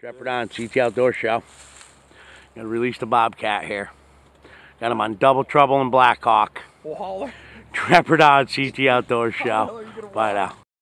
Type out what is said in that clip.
Trapper CT Outdoor Show. Gonna release the Bobcat here. Got him on Double Trouble and Blackhawk. We'll CT Outdoor Show. Bye now.